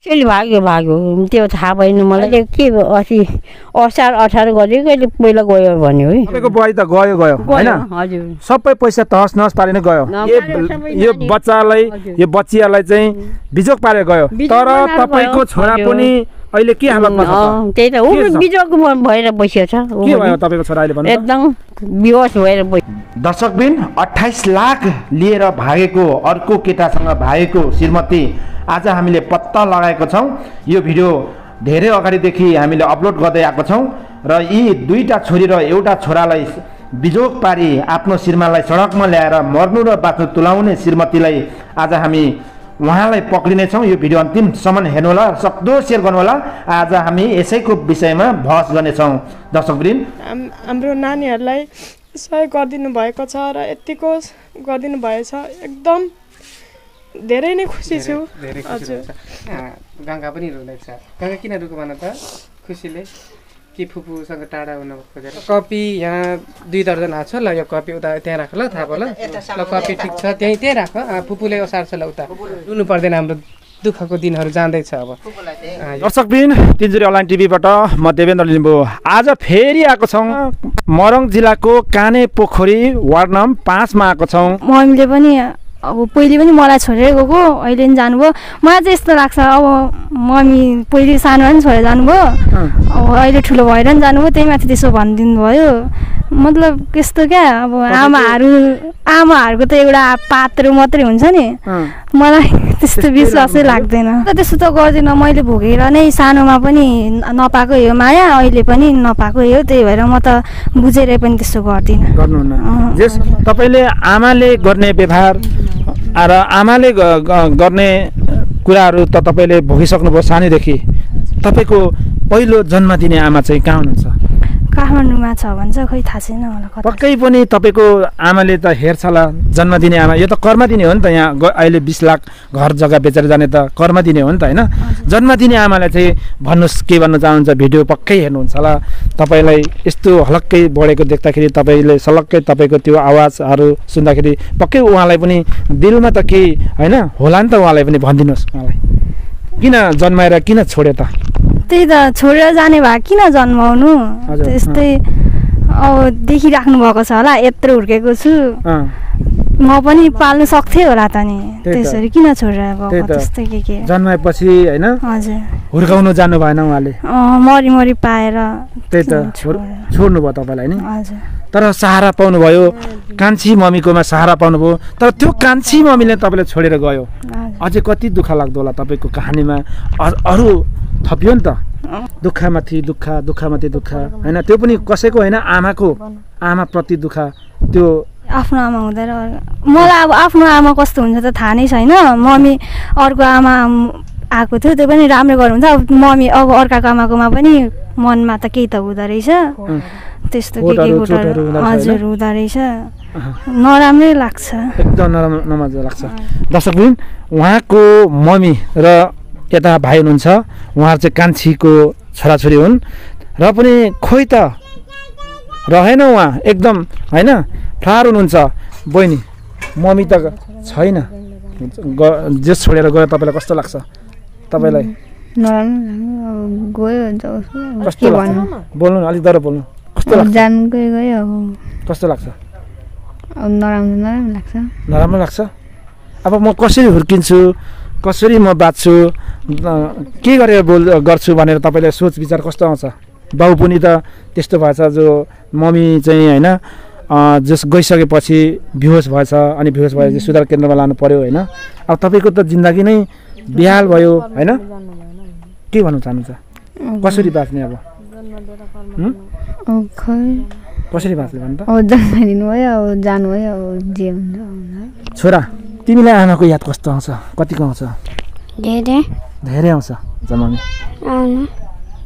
कसैले भाग्यो भाग्यो त्यो थाहा भएन मलाई के अस्ति असार अठार गऱ्यो कहिले पहिला गयो भन्यो है तपाईँको बुहारी त गयो गयो होइन हजुर सबै पैसा तहस नहस पारेर नै गयो यो बच्चालाई। यो बच्चियालाई चाहिँ बिजोग पारेर गयो तर तपाईँको। छोरा। पनि अहिले के हालतमा छ त? अँ, त्यही त ऊ भएर छ के। भयो तपाईँको छोरा अहिले भन्नु? एकदम भएर बस दर्शकबिन अठाइस लाख लिएर भागेको अर्को केटासँग भागेको श्रीमती आज हामीले पत्ता लगाएको छौँ यो भिडियो धेरै अगाडिदेखि हामीले अपलोड गर्दै आएको छौँ र यी दुईवटा छोरी र एउटा छोरालाई बिजोग पारी आफ्नो श्रीमानलाई सडकमा ल्याएर मर्नु र बाँच्नु तुलाउने श्रीमतीलाई आज हामी उहाँलाई पक्रिनेछौँ। यो भिडियो अन्तिमसम्म हेर्नुहोला सक्दो सेयर गर्नुहोला। आज हामी यसैको विषयमा बहस गर्नेछौँ। दर्शकवृन्द। हाम हाम्रो नानीहरूलाई सहयोग गरिदिनु भएको छ र यत्तिको गरिदिनु भएछ एकदम धेरै नै खुसी छु। हजुर। गङ्गा पनि रुँदैछ। गङ्गा किन रुको भन त खुसीले कि फुपूसँग टाढा हुन खोजेर कपी यहाँ दुई दर्जन आएको छ। ल यो कपी उता त्यहाँ राख ल थाहा भयो ल। ल कपी ठिक छ। त्यहीँ त्यहीँ राख। फुपूले ओसार्छ ल उता। रुनु पर्दैन हाम्रो दुःखको दिनहरू जाँदैछ अब। दर्शकबिन तिनजुरी अनलाइन टिभीबाट म देवेन्द्र लिम्बू। आज फेरि आएको छौँ मरङ जिल्लाको काने पोखरी वार्ड नम्बर पाँचमा आएको छौँ। मम्मीले पनि अब पहिले पनि मलाई छोडेर गएको अहिले पनि जानुभयो। मलाई चाहिँ यस्तो लाग्छ अब मम्मी पहिले सानोमा पनि छोडेर जानुभयो। अब अहिले ठुलो भएर पनि जानुभयो त्यही माथि त्यसो भनिदिनु भयो। मतलब त्यस्तो क्या अब आमाहरू आमाहरूको त एउटा पात्र मात्रै हुन्छ नि। मलाई त्यस्तो विश्वासै लाग्दैन। त्यस्तो त गर्दिनँ मैले भोगेर नै सानोमा पनि नपाएको हो माया अहिले पनि नपाएको हो त्यही भएर म त बुझेर पनि त्यस्तो गर्दिनँ। तपाईँले आमाले गर्ने व्यवहार र आमाले गर्ने कुराहरू त तपाईँले भोगिसक्नुभयो सानैदेखि। तपाईँको पहिलो जन्म दिने आमा चाहिँ कहाँ हुनुहुन्छ? काठमाडौँमा छ भन्छ खोइ थाहा छैन मलाई पक्कै पनि तपाईँको आमाले त हेर्छ होला जन्म दिने आमा। यो त कर्म दिने हो नि त यहाँ। अहिले बिस लाख घर जग्गा बेचेर जाने त कर्म दिने हो नि त होइन? जन्म दिने आमालाई चाहिँ भन्नुहोस् के भन्न चाहनुहुन्छ? भिडियो पक्कै हेर्नुहुन्छ होला। तपाईँलाई यस्तो हलक्कै बढेको देख्दाखेरि तपाईँले सलक्कै तपाईँको त्यो आवाजहरू सुन्दाखेरि पक्कै उहाँलाई पनि दिलमा त केही होइन? होला नि त उहाँलाई पनि भनिदिनुहोस् उहाँलाई। किन जन्माएर किन छोड्यो त? त्यही त छोडेर जाने भए किन जन्माउनु? त्यस्तै अब देखिराख्नु भएको छ होला यत्रो हुर्केको छु। म पनि पाल्नु सक्थेँ होला त नि। त्यसरी किन छोडेर गएको। त्यस्तै के के? जन्माएपछि होइन हजुर। हुर्काउनु जानु भएन उहाँले। मरिमरि पाएर त्यही त। छोड्नु भयो तपाईँलाई नि। तर सहारा पाउनुभयो कान्छी मम्मीकोमा सहारा पाउनुभयो तर त्यो कान्छी मम्मीले तपाईँले छोडेर गयो। अझै कति दुःख लाग्दो होला तपाईँको कहानीमा। अरू थपियो नि त। दुःखमाथि दुःख दुःखमाथि दुःख। होइन त्यो पनि कसैको होइन आमाको आमाप्रति दुःख। त्यो आफ्नो आमा हुँदैन। मलाई अब आफ्नो आमा कस्तो हुन्छ त थाहा नै छैन। मम्मी अर्को आमा आएको थियो त्यो पनि राम्रो गर्नुहुन्छ। अब मम्मी अब अर्काको आमाकोमा पनि मनमा त केही त हुँदो रहेछ। त्यस्तो के के हजुर हुँदो रहेछ। नराम्रै लाग्छ। एकदम नराम्रो नमजा लाग्छ। दर्शकबिन उहाँको मम्मी र यता भाइ हुनुहुन्छ उहाँहरू चाहिँ कान्छीको छोराछोरी हुन्। र पनि खोइ त रहेन उहाँ एकदम होइन? फ्लार हुनुहुन्छ बहिनी मम्मी त छैन। ग जेस छोडेर गयो तपाईँलाई कस्तो लाग्छ? तपाईँलाई? कस्तो बोल्नु अलिक डर बोल्नु। कस्तो कस्तो लाग्छ? अब नराम्रो नराम्रो लाग्छ। नराम्रो लाग्छ? अब म कसरी हुर्किन्छु? कसरी म बाँच्छु? के गरेर बोल गर्छु भनेर तपाईँलाई सोच विचार कस्तो आउँछ? बाउ पनि त त्यस्तो भएछ जो मम्मी चाहिँ होइन जस गइसकेपछि बिहोस भएछ अनि बिहोस भएपछि सुधार केन्द्रमा लानु पर्यो होइन। अब तपाईँको त जिन्दगी नै बिहाल भयो होइन? के भन्न चाहनुहुन्छ? कसरी बाँच्ने अब? कसरी बाँच्ने भन्नु त? छोरा? तिमीलाई आमाको याद कस्तो आउँछ? कतिको आउँछ? धेरै। धेरै आउँछ जन्माउने आउनु।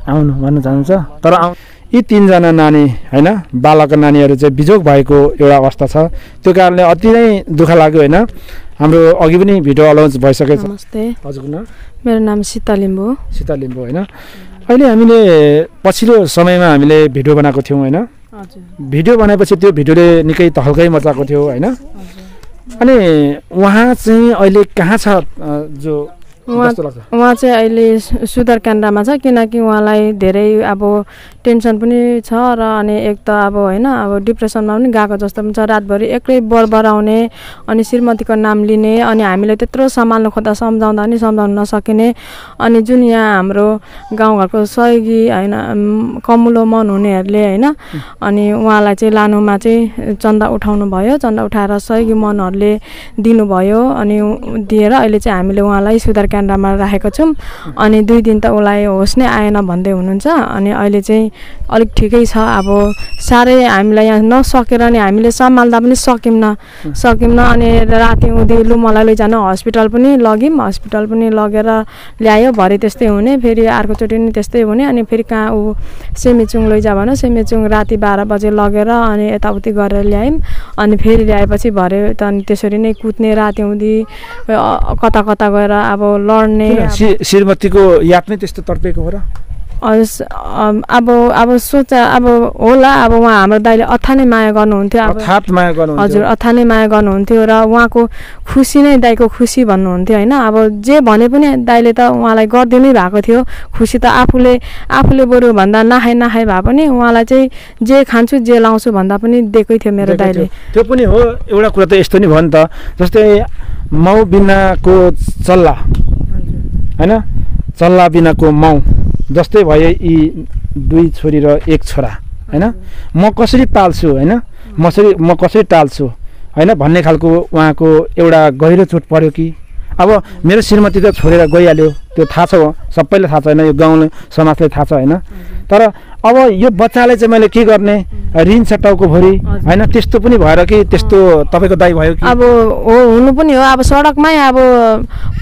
आउनु भन्न चाहनुहुन्छ? तर आउ यी तिनजना नानी होइन बालक नानीहरू चाहिँ बिजोग भएको एउटा अवस्था छ। त्यो कारणले अति नै दुःख लाग्यो होइन। हाम्रो अघि पनि भिडियो अलाउन्स भइसकेको छ। नाम मेरो नाम सीता लिम्बू। हो सीता लिम्बू होइन। अहिले हामीले पछिल्लो समयमा हामीले भिडियो बनाएको थियौँ होइन। हजुर। भिडियो बनाएपछि त्यो भिडियोले निकै तहल्कै मचाएको थियो होइन। अनि उहाँ चाहिँ अहिले कहाँ छ जो उहाँ चाहिँ अहिले सु- सुधार केन्द्रमा छ किनकि उहाँलाई धेरै अब टेन्सन पनि छ र अनि एक त अब होइन अब डिप्रेसनमा पनि गएको जस्तो पनि छ। रातभरि एक्लै बरबराउने अनि श्रीमतीको नाम लिने अनि हामीले त्यत्रो सम्हाल्नु खोज्दा सम्झाउँदा पनि सम्झाउन नसकिने। अनि जुन यहाँ हाम्रो गाउँघरको सहयोगी होइन कमुलो मन हुनेहरूले होइन अनि उहाँलाई चाहिँ लानुमा चाहिँ चन्दा उठाउनु भयो चन्दा उठाएर सहयोगी मनहरूले दिनुभयो अनि दिएर अहिले चाहिँ हामीले उहाँलाई सुधार केन्द्रमा राखेको छौँ। अनि दुई दिन त उसलाई होस् नै आएन भन्दै हुनुहुन्छ। अनि अहिले चाहिँ अलिक ठिकै छ। अब साह्रै हामीलाई यहाँ नसकेर नि हामीले सम्हाल्दा पनि सकिन्न। सकिन्न। अनि राति हुँदै लु मलाई लैजानु हस्पिटल पनि लग्यौँ हस्पिटल पनि लगेर ल्यायो। भरे त्यस्तै हुने। फेरि अर्कोचोटि नि त्यस्तै हुने। अनि फेरि कहाँ ऊ सेमिचुङ लैजा भन सेमिचुङ राति बाह्र बजे लगेर अनि यताउति गरेर ल्यायौँ अनि फेरि ल्याएपछि भरे त अनि त्यसरी नै कुद्ने राति हुँदी कता कता गएर अब लड्ने श्रीमतीको याद नै त्यस्तो तर्पेको हो र? अब अब सोचा अब होला अब उहाँ हाम्रो दाइले माया गर्नुहुन्थ्यो अब अर्थात् माया गर्नुहुन्छ हजुर अथानै माया गर्नुहुन्थ्यो र उहाँको खुसी नै दाइको खुसी भन्नुहुन्थ्यो होइन? अब जे भने पनि दाइले त उहाँलाई गरिदिनै भएको थियो। खुसी त आफूले आफूले बरु भन्दा नखाइ नखाइ भए पनि उहाँलाई चाहिँ जे खान्छु जे लाउँछु भन्दा पनि दिएकै थियो मेरो दाइले। त्यो पनि हो एउटा कुरा त यस्तो नि भयो नि त। जस्तै माउ बिनाको चल्ला होइन? चल्ला बिनाको माउ जस्तै भयो यी दुई छोरी र एक छोरा होइन? म कसरी पाल्छु होइन? म कसरी म कसरी टाल्छु होइन? भन्ने खालको उहाँको एउटा गहिरो चोट पऱ्यो कि? अब मेरो श्रीमती त छोडेर गइहाल्यो त्यो थाहा छ सबैलाई थाहा छ होइन? यो गाउँ समाजलाई थाहा छ होइन? तर अब यो बच्चालाई चाहिँ मैले के गर्ने? ऋण छ टाउको भरि होइन? त्यस्तो पनि भएर कि त्यस्तो तपाईँको दाइ भयो कि? अब हो हुनु पनि हो। अब सडकमै अब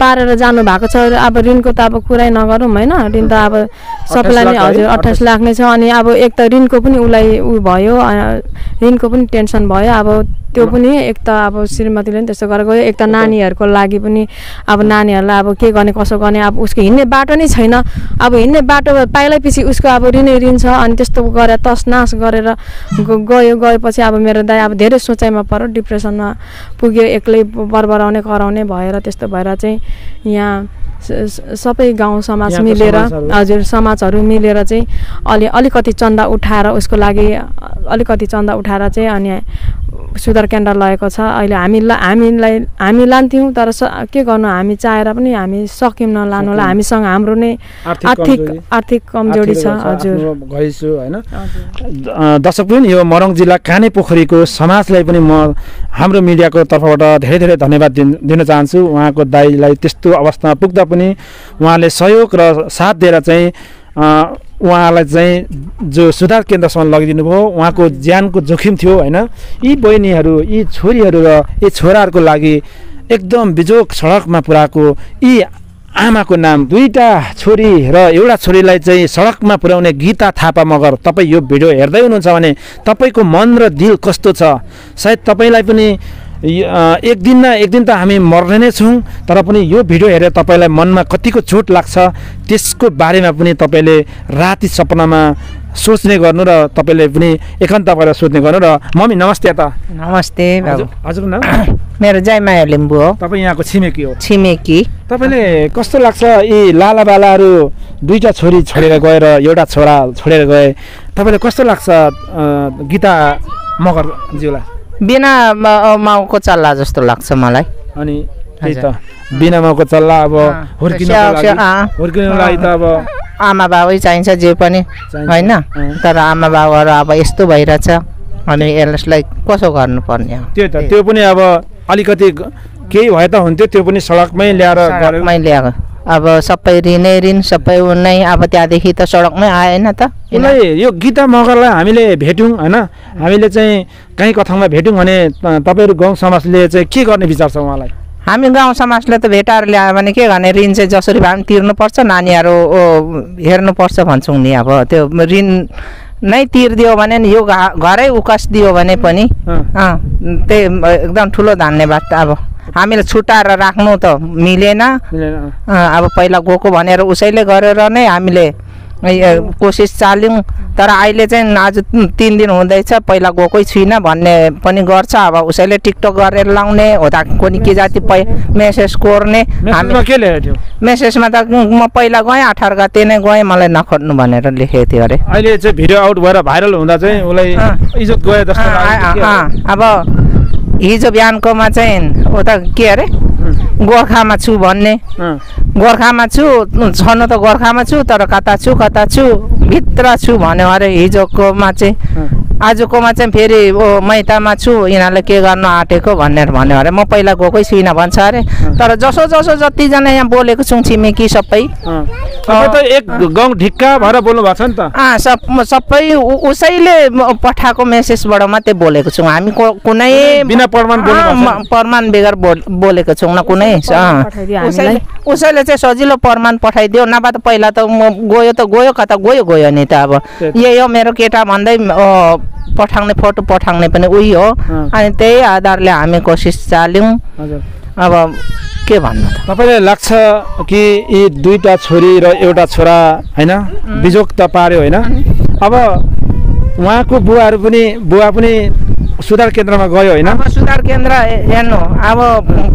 पारेर जानु भएको छ। अब ऋणको त अब कुरै नगरौँ होइन? ऋण त अब सबैलाई नै? हजुर अठाइस लाख नै छ। अनि अब एक त ऋणको पनि उसलाई उ भयो ऋणको पनि टेन्सन भयो। अब त्यो पनि एक त अब श्रीमतीले पनि त्यस्तो गयो एक त नानीहरूको लागि पनि अब नानीहरूलाई अब के गर्ने कसो गर्ने? अब उसको हिँड्ने बाटो नै छैन। अब हिँड्ने बाटो पाइलापछि उसको अब ऋणै ऋण छ। अनि त्यस्तो गरेर तसनास गरेर गयो गएपछि अब मेरो दाइ अब धेरै सोचाइमा पऱ्यो डिप्रेसनमा पुग्यो एक्लै बरबराउने कराउने भएर त्यस्तो भएर चाहिँ यहाँ सबै गाउँ समाज मिलेर। हजुर समाजहरू मिलेर चाहिँ अलि अलिकति चन्दा उठाएर उसको लागि अलिकति चन्दा उठाएर चाहिँ अनि सुधार केन्द्र लगेको छ। अहिले हामी ला हामीलाई हामी लान्थ्यौँ तर स के गर्नु? हामी चाहेर पनि हामी सक्यौँ लानुलाई हामीसँग हाम्रो नै आर्थिक आर्थिक कमजोरी। छ हजुर। होइन? अ, दर्शक पनि यो मरङ जिल्ला काने पोखरीको समाजलाई पनि म हाम्रो मिडियाको तर्फबाट धेरै धेरै धन्यवाद दिन दिन चाहन्छु। उहाँको दाइलाई त्यस्तो अवस्थामा पुग्दा पनि उहाँले सहयोग र साथ दिएर चाहिँ उहाँलाई चाहिँ जो सुधार केन्द्रसम्म लगिदिनु भयो उहाँको ज्यानको जोखिम थियो होइन। यी बहिनीहरू यी छोरीहरू र यी छोराहरूको लागि एकदम बिजोग सडकमा पुऱ्याएको यी आमाको नाम दुईवटा छोरी र एउटा छोरीलाई चाहिँ सडकमा पुर्याउने गीता थापा मगर तपाईँ यो भिडियो हेर्दै हुनुहुन्छ भने तपाईँको मन र दिल कस्तो छ? सायद तपाईँलाई पनि एक दिन न एक दिन त हामी मर्ने नै छौँ तर पनि यो भिडियो हेरेर तपाईँलाई मनमा कतिको चोट लाग्छ त्यसको बारेमा पनि तपाईँले राति सपनामा सोच्ने गर्नु र तपाईँले पनि एकान्त भएर सोध्ने गर्नु र मम्मी नमस्ते त। नमस्ते हजुर नाम? मेरो जयमाया लिम्बू हो। तपाईँ यहाँको छिमेकी हो। छिमेकी। तपाईँले कस्तो लाग्छ यी लालाबालाहरू दुईवटा छोरी छोडेर गएर एउटा छोरा छोडेर गए? तपाईँलाई कस्तो लाग्छ गीता मगरज्यूलाई बिना माउको चल्ला जस्तो लाग्छ मलाई। अनि त्यही। त। बिना माउको चल्ला अब हुर्किनको स्या- लागि त अब आमा बाबै चाहिन्छ जे पनि। होइन। तर आमा बाबाहरू अब यस्तो भइरहेछ। अनि यसलाई कसो गर्नुपर्ने त्यो त। त्यो पनि अब अलिकति केही भए त हुन्थ्यो। त्यो पनि सडकमै ल्याएर ल्याएको। अब सबै ऋणै ऋण सबै उनै अब त्यहाँदेखि त सडकमै आएन त। यो गीता मगरलाई हामीले भेट्यौँ होइन? हामीले चाहिँ कहीँ कथामा भेट्यौँ भने तपाईँहरू गाउँ समाजले चाहिँ के गर्ने विचार छ उहाँलाई? हामी गाउँ समाजले त भेटाएर ल्यायो भने के गर्ने? ऋण चाहिँ जसरी भए पनि तिर्नुपर्छ नानीहरू हेर्नुपर्छ भन्छौँ नि अब। त्यो ऋण नै तिरिदियो भने नि यो घरै उकास दियो भने पनि त्यही एकदम ठुलो धन्यवाद अब। हामीले छुट्याएर राख्नु त मिलेन। अब पहिला गएको भनेर उसैले गरेर नै हामीले कोसिस चाल्यौँ। तर अहिले चाहिँ आज तिन दिन हुँदैछ पहिला गएकै छुइनँ भन्ने पनि गर्छ। अब उसैले टिकटक गरेर लाउने हो त कोनि के जाति पै मेसेज कोर्ने। हामी मेसेजमा के त म पहिला गएँ अठार गते नै गएँ मलाई नखोज्नु भनेर लेखेको थियो अरे। अहिले चाहिँ भिडियो आउट भएर भाइरल हुँदा चाहिँ उसलाई। इज्जत गयो जस्तो अब हिजो बिहानकोमा चाहिँ उता के अरे? गोर्खामा छु भन्ने। गोर्खामा छु छनु त गोर्खामा छु तर कता छु कता छु भित्र छु भन्यो। अरे हिजोकोमा चाहिँ। आजकोमा चाहिँ फेरि ओ मैतामा छु यिनीहरूले के गर्न आँटेको भनेर भन्यो। अरे म पहिला गएकै छुइनँ भन्छ। अरे तर जसो जसो जतिजना यहाँ बोलेको छौँ छिमेकी सबै एक गाउँ ढिक्का भएर बोल्नु भएको छ नि त। अँ सब सबै उसैले पठाएको मेसेजबाट मात्रै बोलेको छौँ। हामी को- कुनै बिना प्रमाण प्रमाण बेगर बोल बोलेको छौँ। न कुनै उसैले चाहिँ सजिलो प्रमाण पठाइदियो नभए त पहिला त म गयो त गयो कता गयो गयो नि त अब। यही हो मेरो केटा भन्दै पठाउने फोटो पठाउने पनि उही हो। अनि त्यही आधारले हामी कोसिस चाल्यौँ। हजुर। अब के भन्नु त? तपाईँलाई लाग्छ कि यी दुईवटा छोरी र एउटा छोरा होइन? बिजोग त पार्यो होइन? अब उहाँको बुवाहरू पनि बुवा पनि सुधार केन्द्रमा गयो होइन? अब सुधार केन्द्र हेर्नु अब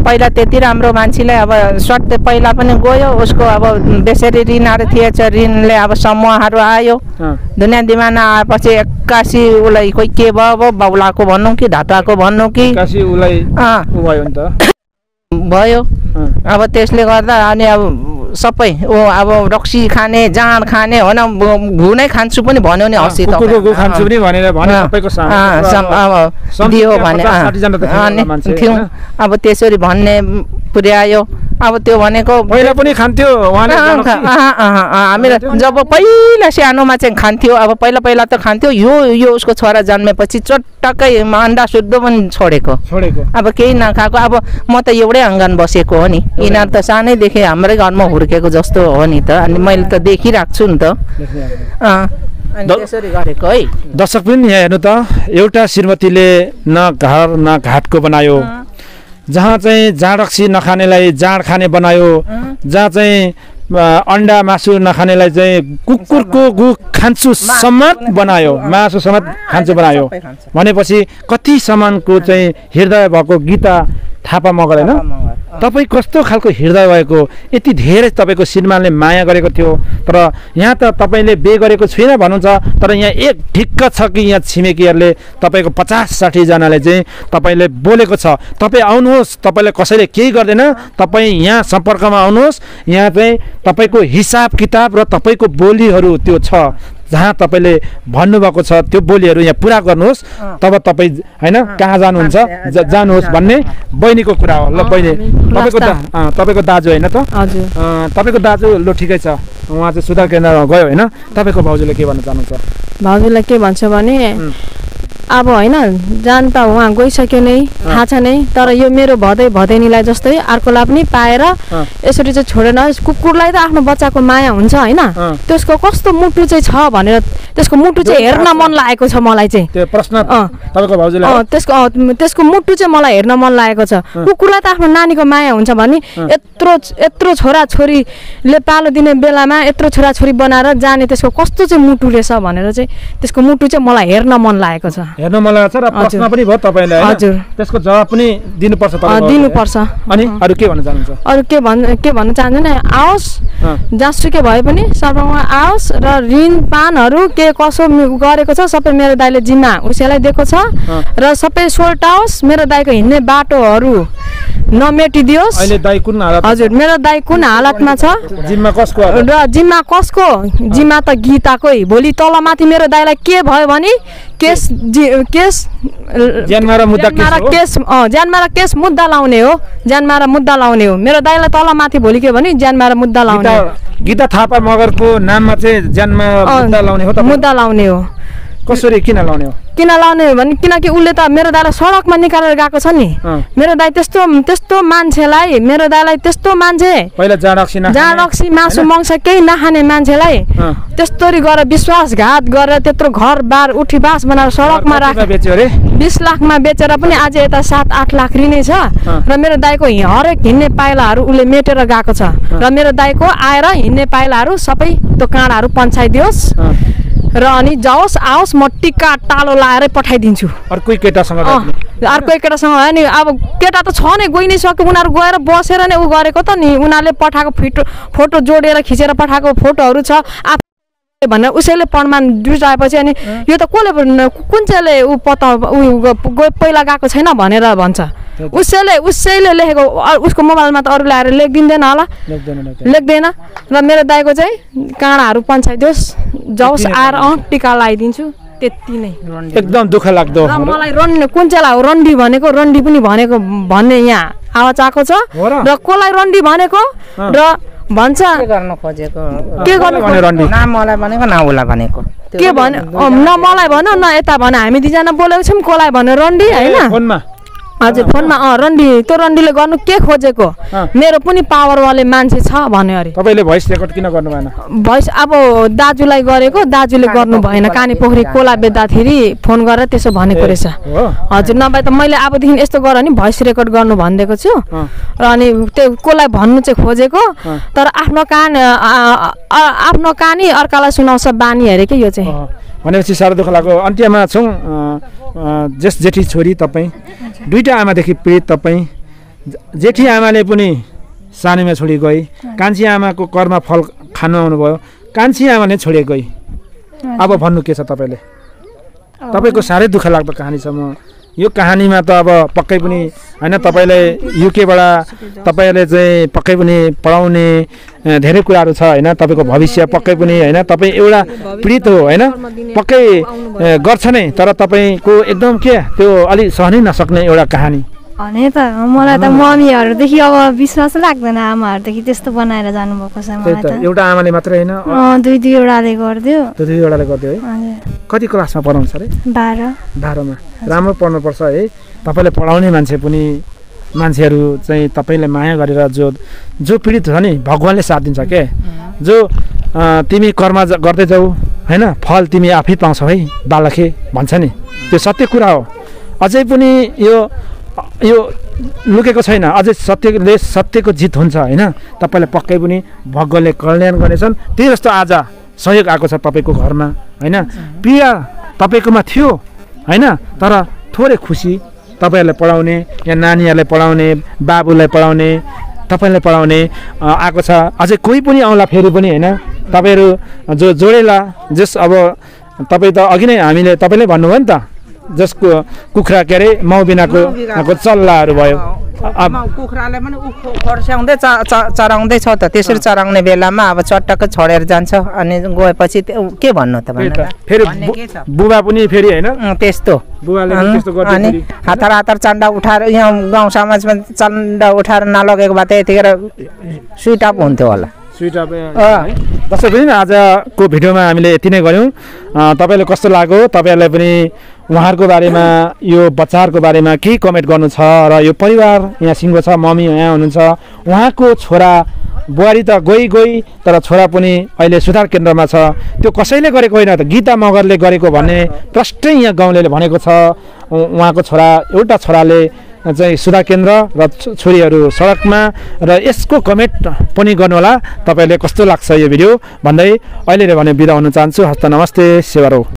पहिला त्यति राम्रो मान्छेलाई अब सट्टै पहिला पनि गयो उसको अब बेसरी ऋणहरू थिएछ ऋणले अब समूहहरू आयो। दुनियाँ दिमाना आएपछि एक्कासी उसलाई खोइ के भयो अब बाउलाको भनौँ कि धाताको भनौँ कि? उसलाई भयो अब त्यसले गर्दा अनि अब सबै। ऊ अब रक्सी खाने जाँड खाने होइन घु नै खान्छु पनि भन्यो नि अब सम्झि दियो भने। 50-60 जना त थियो अँ, अनि होला मान्छे, थियौँ। होइन? अब त्यसरी भन्ने पुर्यायो। अब त्यो भनेको पहिला पनि खान्थ्यो हामीलाई जब पहिला सानोमा चाहिँ खान्थ्यो अब पहिला पहिला त खान्थ्यो यो यो उसको छोरा जन्मेपछि चट्टक्कै अन्डा शुद्ध पनि छोडेको। छोडेको। अब केही नखाएको अब म त एउटै अङ्गन बसेको हो नि। यिनीहरू त सानैदेखि हाम्रै घरमा हुर्केको जस्तो हो नि त। अनि मैले त देखिरहेको छु नि त। गरेको है। दर्शक पनि यहाँ हेर्नु त एउटा श्रीमतीले न घर न घाटको बनायो। जहाँ चाहिँ जाँड रक्सी नखानेलाई जाँड खाने बनायो जहाँ चाहिँ अन्डा मासु नखानेलाई चाहिँ कुकुरको गु खान्छु समेत बनायो। मासु समेत खान्छु बनायो। भनेपछि कति समानको चाहिँ हृदय भएको गीता थापा मगर होइन? तपाईँ कस्तो खालको हृदय भएको? यति धेरै तपाईँको श्रीमानले माया गरेको थियो। तर यहाँ त तपाईँले बे गरेको छुइनँ भन्नुहुन्छ। तर यहाँ एक ढिक्क छ कि यहाँ छिमेकीहरूले तपाईँको पचास साठीजनाले चाहिँ तपाईँले बोलेको छ। तपाईँ आउनुहोस्। तपाईँले कसैले केही गर्दैन। तपाईँ यहाँ सम्पर्कमा आउनुहोस्। यहाँ चाहिँ तपाईँको हिसाब किताब र तपाईँको बोलीहरू त्यो छ। जहाँ तपाईँले भन्नुभएको छ त्यो बोलीहरू यहाँ पुरा गर्नुहोस्। तब तपाईँ होइन कहाँ जानुहुन्छ जानुहोस् भन्ने बहिनीको कुरा हो। ल बहिनी तपाईँको तपाईँको दाजु होइन त? तपाईँको दाजु ल ठिकै छ। उहाँ चाहिँ सुधार केन्द्रमा गयो होइन? तपाईँको भाउजूले के भन्न चाहनुहुन्छ? भाउजूलाई के भन्छ भने. अब होइन जान त उहाँ गइसक्यो नै थाहा छ नै तर यो मेरो भदै भदैनीलाई जस्तै अर्कोलाई पनि पाएर यसरी चाहिँ छोडेन। कुकुरलाई त आफ्नो बच्चाको माया हुन्छ होइन। त्यसको कस्तो मुटु चाहिँ छ भनेर त्यसको मुटु चाहिँ हेर्न मन लागेको छ मलाई चाहिँ। प्रश्न त्यसको त्यसको मुटु चाहिँ मलाई हेर्न मन लागेको छ। कुकुरलाई त आफ्नो नानीको माया हुन्छ भने यत्रो यत्रो छोरा छोरीले पालो दिने बेलामा यत्रो छोरा छोरी बनाएर जाने त्यसको कस्तो चाहिँ मुटु रहेछ भनेर चाहिँ त्यसको मुटु चाहिँ मलाई हेर्न मन लागेको छ। हेर्न मन लागेको छ र प्रश्न। पनि भयो तपाईँले होइन? हजुर। त्यसको जवाब पनि दिनुपर्छ। दिनुपर्छ अनि अरू के भन्न चाहनुहुन्छ अरू के भन् के भन्न चाहन्छु नि आओस् जहाँसुकै भए पनि सर्वमा आओस् र ऋण पानहरू के कसो गरेको छ सबै मेरो दाइले जिम्मा उसैलाई दिएको छ र सबै सोल्टाओस् मेरो दाइको हिँड्ने बाटोहरू नमेटिदियोस् हजुर मेरो दाइ कुन हालतमा छ? जिम्मा कसको? र जिम्मा कसको? जिम्मा त गीताकै। भोलि तलमाथि मेरो दाइलाई के भयो भने केस केस ज्यानमा र मुद्दा ज्यानमा र केस हो? केस मुद्दा लाउने हो। ज्यानमा र मुद्दा लाउने हो। मेरो दाइलाई तलमाथि भोलि के भने ज्यानमा र मुद्दा लाउने गीता थापा मगरको नाममा चाहिँ ज्यानमा मुद्दा लाउने हो। कसरी किन लाउने हो? किन लाउने हो भने किनकि उसले त मेरो दाइलाई सडकमा निकालेर गएको छ नि। मेरो दाइ त्यस्तो त्यस्तो मान्छेलाई मेरो दाइलाई त्यस्तो मान्छे। जहाँ रक्सी मासु? मङ्स केही नखाने मान्छेलाई अँ। त्यस्तोरी गरेर विश्वासघात गरेर त्यत्रो घर बार उठी बास बनाएर सडकमा कतिमा राख बेच्यो अरे? बिस लाखमा बेचेर पनि आज यता सात आठ लाख ऋणै छ। र मेरो दाइको हि- हरेक हिँड्ने पाइलाहरू उसले मेटेर गएको छ। र मेरो दाइको आएर हिँड्ने पाइलाहरू सबै त्यो काँडाहरू पन्छाइदियोस्। र अनि जाओस् आओस् म टिका टालो लाएरै पठाइदिन्छु। अर्कै केटासँग। अर्को केटासँग हो नि अब केटा त छ नै गइ नै सक्यो उनीहरू गएर बसेर नै उ गरेको त नि। उनीहरूले पठाएको फिटो फोटो जोडेर खिचेर पठाएको फोटोहरू छ। आफ भनेर उसैले प्रमाण जुटाएपछि अनि यो त कसले कुन चाहिँले ऊ पत्ता ऊ पहिला गएको छैन भनेर भन्छ। उसैले उसैले लेखेको उसको मोबाइलमा त अरूले आएर लेखिदिँदैन होला लेख्दैन, र मेरो दाइको चाहिँ काँडाहरू पन्छाइदियोस् जाओस् आएर अँ टिका लगाइदिन्छु त्यति नै एकदम दुःख लाग्दो र मलाई रन्डी कुन चाहिँलाई हो रन्डी भनेको रन्डी पनि भनेको भन्ने यहाँ आवाज आएको छ र? कसलाई रन्डी भनेको र भन्छ के गर्न खोजेको के गर्नु भने रन्डी न मलाई भनेको न उसलाई भनेको के भन्यो न मलाई भन न यता भन हामी दुईजना बोलेको छौँ कसलाई भन्यो रन्डी होइन हजुर फोनमा अँ रन्डी त्यो रन्डीले गर्नु के खोजेको। मेरो पनि पावरवाले मान्छे छ भन्यो अरे। तपाईँले भोइस रेकर्ड किन गर्नु भएन? भइस अब दाजुलाई गरेको दाजुले गर्नु भएन। काने पोखरी कोला बेच्दाखेरि फोन गरेर त्यसो भनेको रहेछ। हजुर नभए त मैले अबदेखि यस्तो गर नि भोइस रेकर्ड गर्नु भनिदिएको छु। र अनि त्यो कसलाई भन्नु चाहिँ खोजेको। तर आफ्नो कान आफ्नो कानी अर्कालाई सुनाउँछ बानी अरे के यो चाहिँ? भनेपछि साह्रो दुःख लाग्यो। अन्त्यमा छौँ। जेस जेठी छोरी तपाईँ दुईवटा आमादेखि पीडित तपाईँ जेठी आमाले पनि सानैमा छोडी गई कान्छी आमाको कर्म फल खानु आउनुभयो कान्छी आमाले छोडे गई। अब भन्नु के छ तपाईँले? तपाईँको साह्रै दुःख लाग्दो कहानी छ म। यो कहानीमा त अब पक्कै पनि होइन तपाईँले युकेबाट तपाईँले चाहिँ पक्कै पनि पढाउने धेरै कुराहरू छ होइन? तपाईँको भविष्य पक्कै पनि होइन? तपाईँ एउटा पीडित हो होइन? पक्कै गर्छ नै तर तपाईँको एकदम के त्यो अलिक सहनै नसक्ने एउटा कहानी। भने त मलाई त मम्मीहरूदेखि अब विश्वास लाग्दैन आमाहरूदेखि त्यस्तो बनाएर जानुभएको छ मलाई त एउटा आमाले मात्रै होइन? दुई दुईवटाले गरिदियो। त्यो दुईवटाले गरिदियो है? कति क्लासमा पढाउँछ अरे? बाह्र। बाह्रमा। राम्रो पढ्नुपर्छ है? तपाईँले पढाउने मान्छे पनि मान्छेहरू चाहिँ तपाईँले माया गरेर जो जो पीडित छ नि भगवान्ले साथ दिन्छ के? जो तिमी कर्म गर्दै जाऊ होइन? फल तिमी आफै पाउँछौ है? बालखे भन्छ नि। त्यो सत्य कुरा हो। अझै पनि यो यो लुकेको छैन। अझै सत्यले सत्यको जित हुन्छ होइन? तपाईँले पक्कै पनि भगवान्ले कल्याण गर्नेछन्। त्यही जस्तो आज सहयोग आएको छ तपाईँको घरमा होइन? पीडा तपाईँकोमा थियो होइन? तर थोरै खुसी तपाईँहरूलाई पढाउने या नानीहरूलाई पढाउने बाबुलाई पढाउने तपाईँलाई पढाउने आएको छ। अझै कोही पनि आउला फेरि पनि होइन? तपाईँहरू जो जोडेला जस अब तपाईँ त अघि नै हामीले तपाईँले भन्नुभयो नि त जसको कुखुरा के अरे माउ बिनाको चल्लाहरू भयो। कुखुराले पनि उखो खर्स्याउँदै च च- चराउँदै छ त। त्यसरी चराउने बेलामा अब चट्टक्क छोडेर जान्छ अनि गएपछि के भन्नु त? फेरि? बुबा पनि फेरि होइन? त्यस्तो। अनि हतार हतार चन्दा उठाएर यहाँ गाउँ समाजमा चन्दा उठाएर नलगेको भए त यतिखेर स्विट अप हुन्थ्यो होला। स्विट अफ अँ। दर्शक पनि आजको भिडियोमा हामीले यति नै गऱ्यौँ। तपाईँलाई कस्तो लाग्यो? तपाईँहरूलाई पनि उहाँहरूको बारेमा यो बच्चाहरूको बारेमा केही कमेन्ट गर्नु छ र यो परिवार यहाँ सिङ्गो छ मम्मी यहाँ हुनुहुन्छ उहाँको छोरा बुहारी त गई गई तर छोरा पनि अहिले सुधार केन्द्रमा छ। त्यो कसैले गरेको होइन त? गीता मगरले गरेको भन्ने प्रष्टै यहाँ गाउँले भनेको छ। उहाँको छोरा एउटा छोराले चाहिँ सुधार केन्द्र र छोरीहरू सडकमा र यसको कमेन्ट पनि गर्नुहोला। तपाईँले कस्तो लाग्छ यो भिडियो? भन्दै अहिले भने बिदा हुन चाहन्छु। हस्त नमस्ते सेवा रौ।